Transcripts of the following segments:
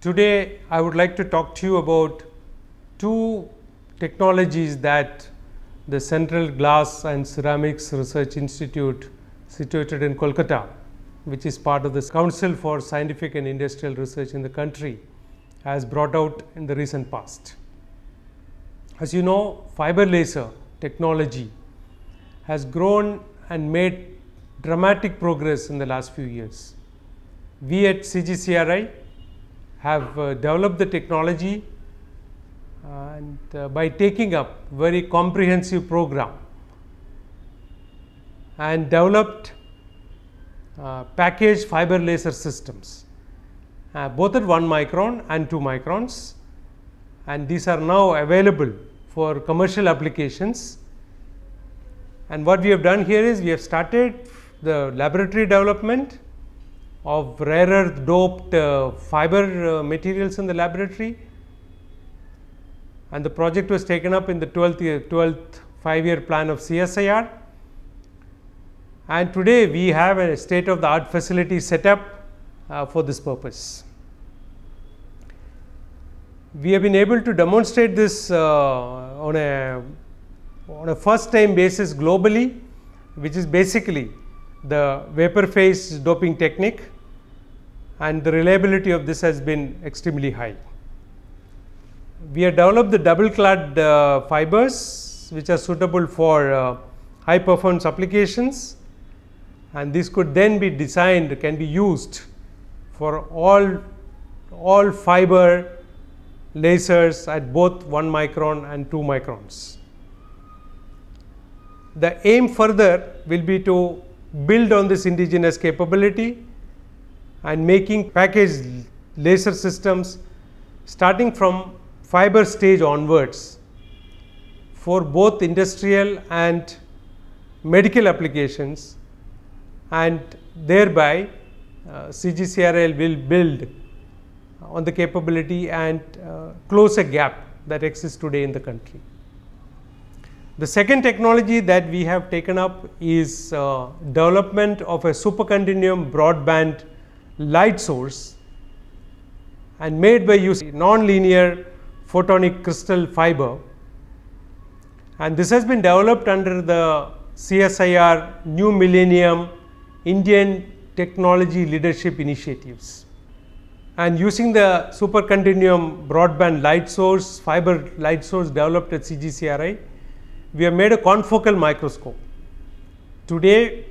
Today, I would like to talk to you about two technologies that the Central Glass and Ceramics Research Institute, situated in Kolkata, which is part of the Council for Scientific and Industrial Research in the country, has brought out in the recent past. As you know, fiber laser technology has grown and made dramatic progress in the last few years. We at CGCRI have uh, developed the technology and uh, by taking up very comprehensive program and developed uh, packaged fiber laser systems uh, both at 1 micron and 2 microns. And these are now available for commercial applications. And what we have done here is we have started the laboratory development of rare earth doped uh, fiber uh, materials in the laboratory. And the project was taken up in the 12th year 12th 5 year plan of CSIR and today we have a state of the art facility set up uh, for this purpose. We have been able to demonstrate this uh, on a on a first time basis globally which is basically the vapor phase doping technique and the reliability of this has been extremely high. We have developed the double clad uh, fibers which are suitable for uh, high performance applications and this could then be designed can be used for all all fiber lasers at both 1 micron and 2 microns. The aim further will be to build on this indigenous capability and making packaged laser systems starting from fiber stage onwards for both industrial and medical applications and thereby uh, CGCRI will build on the capability and uh, close a gap that exists today in the country. The second technology that we have taken up is uh, development of a supercontinuum broadband light source and made by using non-linear photonic crystal fiber and this has been developed under the CSIR New Millennium Indian Technology Leadership Initiatives and using the supercontinuum broadband light source, fiber light source developed at CGCRI, we have made a confocal microscope. Today,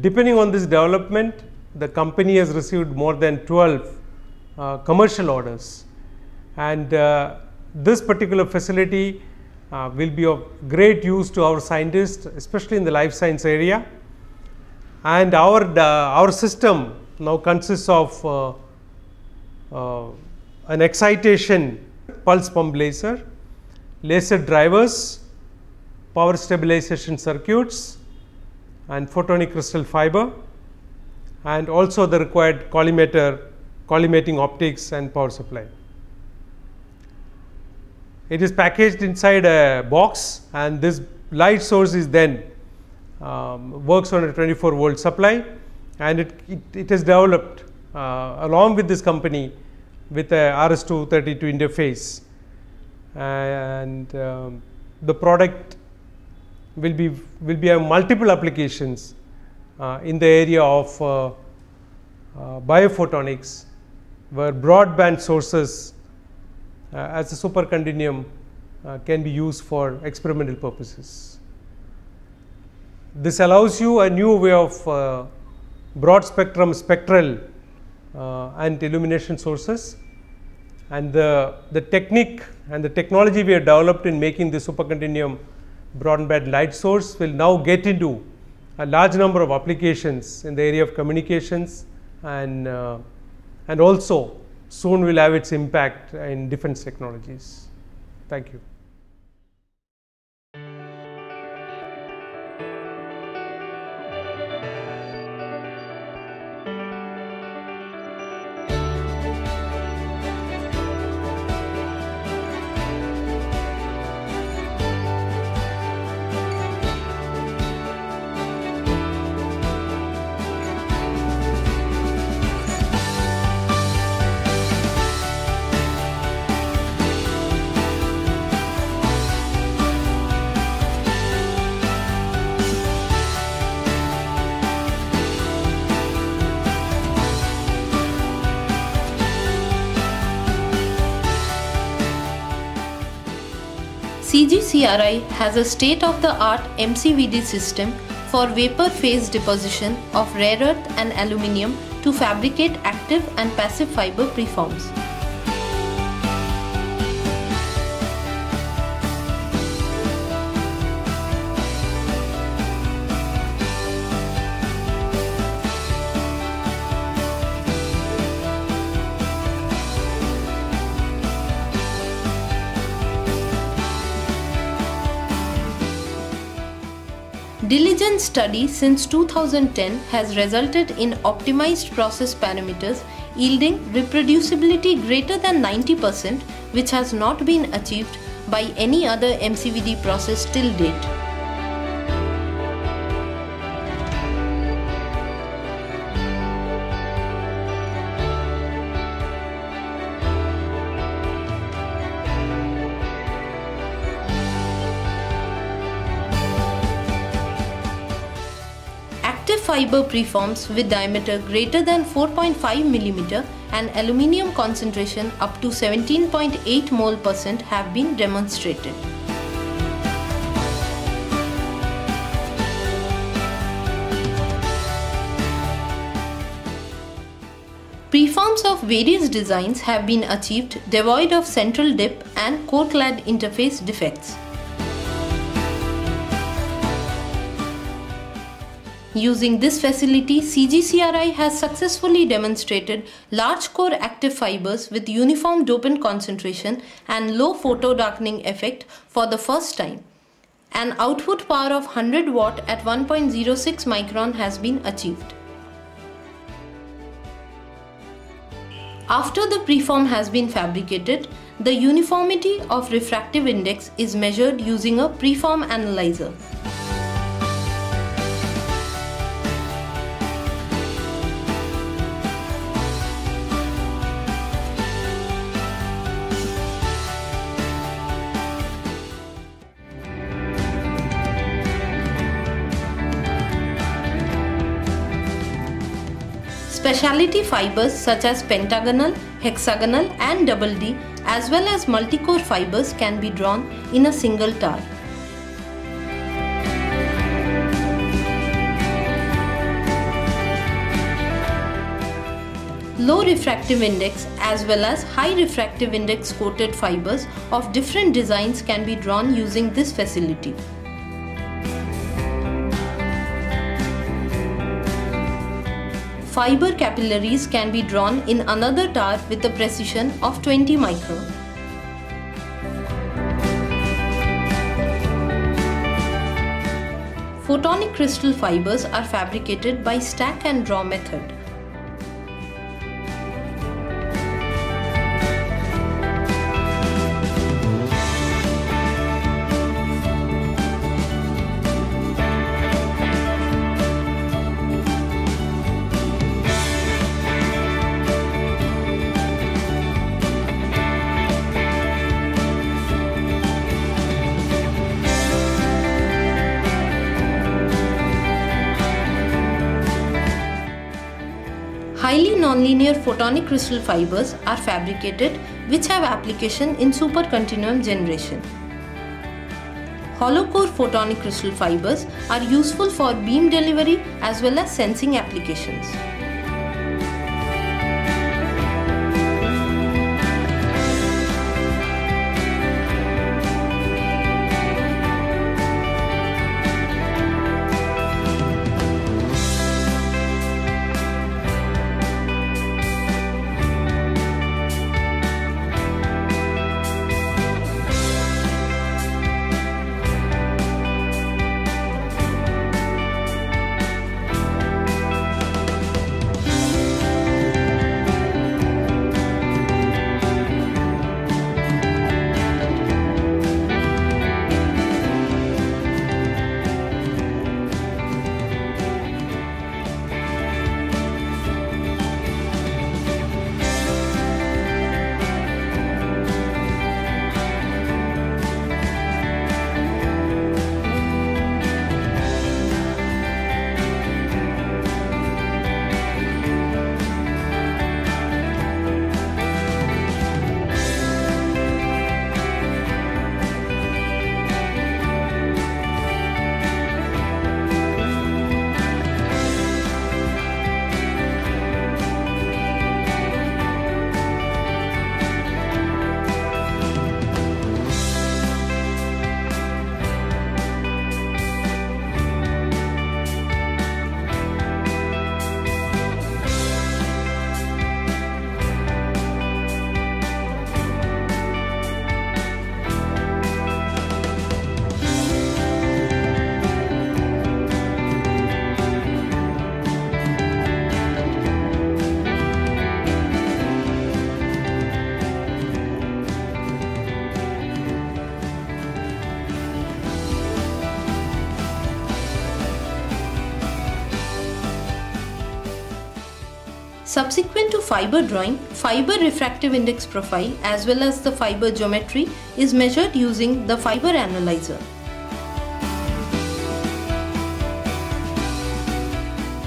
depending on this development, the company has received more than 12 uh, commercial orders and uh, this particular facility uh, will be of great use to our scientists, especially in the life science area. And our, our system now consists of uh, uh, an excitation pulse pump laser, laser drivers, power stabilization circuits and photonic crystal fiber and also the required collimator, collimating optics and power supply. It is packaged inside a box and this light source is then um, works on a 24 volt supply and it, it, it is developed uh, along with this company with a RS232 interface and um, the product will be will be have multiple applications in the area of uh, uh, biophotonics where broadband sources uh, as a supercontinuum uh, can be used for experimental purposes. This allows you a new way of uh, broad spectrum spectral and illumination sources and the, the technique and the technology we have developed in making the supercontinuum broadband light source will now get into a large number of applications in the area of communications and, uh, and also soon will have its impact in defense technologies. Thank you. CGCRI has a state-of-the-art MCVD system for vapor phase deposition of rare earth and aluminium to fabricate active and passive fiber preforms. Diligent study since 2010 has resulted in optimized process parameters yielding reproducibility greater than 90% which has not been achieved by any other MCVD process till date. Fiber preforms with diameter greater than 4.5 mm and aluminium concentration up to 17.8 mole percent have been demonstrated. Preforms of various designs have been achieved devoid of central dip and core-clad interface defects. Using this facility, CGCRI has successfully demonstrated large core active fibers with uniform dopant concentration and low photo darkening effect for the first time. An output power of 100 watt at 1.06 micron has been achieved. After the preform has been fabricated, the uniformity of refractive index is measured using a preform analyzer. Specialty fibers such as pentagonal, hexagonal and double D as well as multi-core fibers can be drawn in a single tower. Low refractive index as well as high refractive index coated fibers of different designs can be drawn using this facility. Fiber capillaries can be drawn in another tower with a precision of 20 micron. Photonic crystal fibers are fabricated by stack and draw method. Nonlinear photonic crystal fibers are fabricated which have application in supercontinuum generation. Hollow core photonic crystal fibers are useful for beam delivery as well as sensing applications. Subsequent to fiber drawing, fiber refractive index profile as well as the fiber geometry is measured using the fiber analyzer.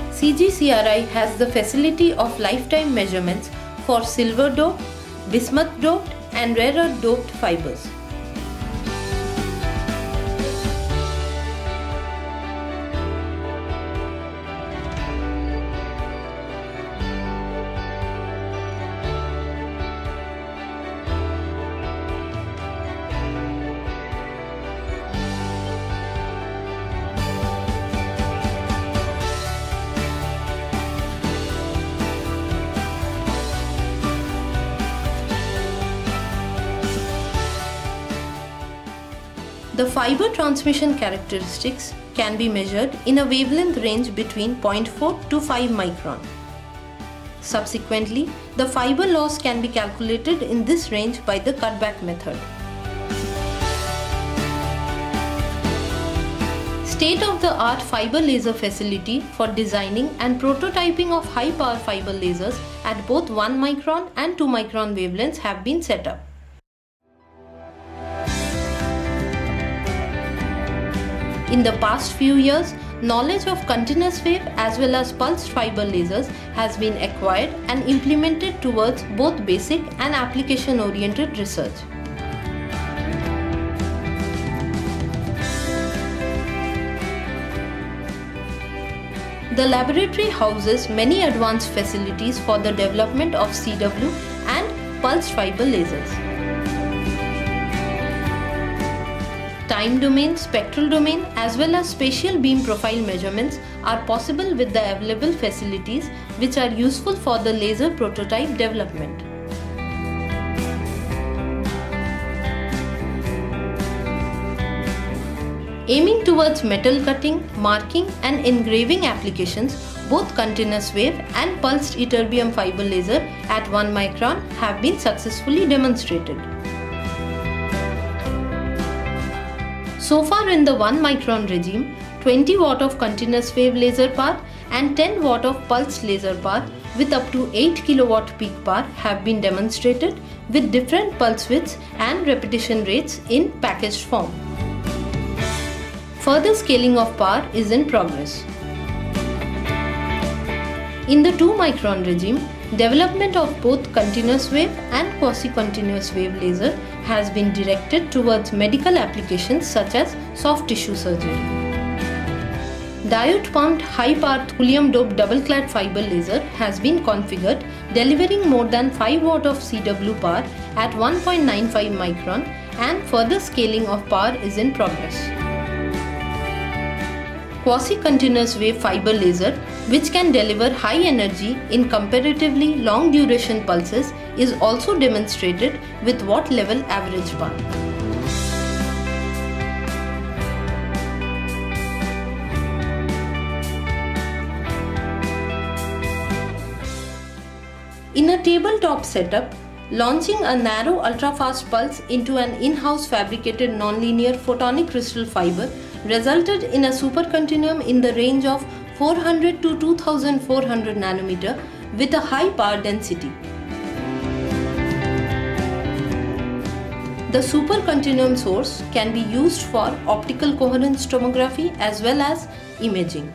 CGCRI has the facility of lifetime measurements for silver doped, bismuth doped and rare earth doped fibers. The fiber transmission characteristics can be measured in a wavelength range between 0.4 to 5 micron. Subsequently, the fiber loss can be calculated in this range by the cutback method. State-of-the-art fiber laser facility for designing and prototyping of high-power fiber lasers at both 1 micron and 2 micron wavelengths have been set up. In the past few years, knowledge of continuous wave as well as pulsed fiber lasers has been acquired and implemented towards both basic and application oriented research. The laboratory houses many advanced facilities for the development of CW and pulsed fiber lasers. Time domain, spectral domain as well as spatial beam profile measurements are possible with the available facilities which are useful for the laser prototype development. Aiming towards metal cutting, marking and engraving applications, both continuous wave and pulsed ytterbium fiber laser at 1 micron have been successfully demonstrated. So far in the 1 micron regime, 20 watt of continuous wave laser power and 10 watt of pulsed laser power with up to 8 kilowatt peak power have been demonstrated with different pulse widths and repetition rates in packaged form. Further scaling of power is in progress. In the 2 micron regime, development of both continuous wave and quasi-continuous wave laser has been directed towards medical applications such as soft tissue surgery. Diode pumped high power thulium doped double clad fiber laser has been configured delivering more than 5 watt of CW power at 1.95 micron and further scaling of power is in progress. Quasi-continuous wave fiber laser which can deliver high energy in comparatively long duration pulses is also demonstrated with watt level average power. In a tabletop setup, launching a narrow ultra-fast pulse into an in-house fabricated nonlinear photonic crystal fiber resulted in a supercontinuum in the range of 400 to 2400 nanometer with a high power density. The supercontinuum source can be used for optical coherence tomography as well as imaging.